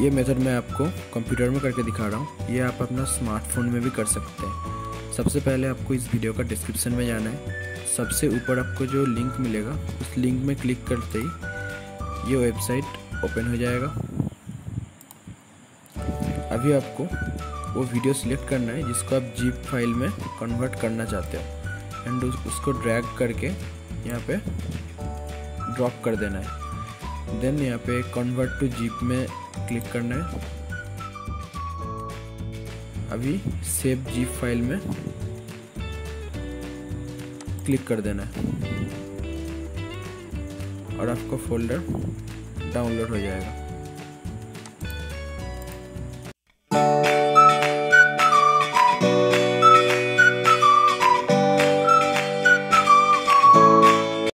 ये मेथड मैं आपको कंप्यूटर में करके दिखा रहा हूँ। ये आप अपना स्मार्टफ़ोन में भी कर सकते हैं। सबसे पहले आपको इस वीडियो का डिस्क्रिप्शन में जाना है। सबसे ऊपर आपको जो लिंक मिलेगा, उस लिंक में क्लिक करते ही ये वेबसाइट ओपन हो जाएगा। अभी आपको वो वीडियो सिलेक्ट करना है, जिसको आप जीप फ़ाइल में कन्वर्ट करना चाहते हो। एंड उसको ड्रैग करके यहाँ पे ड्रॉप कर देना है। देन यहाँ पे कन्वर्ट टू जीप में क्लिक करना है। अभी सेव जीप फ़ाइल में क्लिक कर देना है। और आपका फोल्डर डाउनलोड हो जाएगा।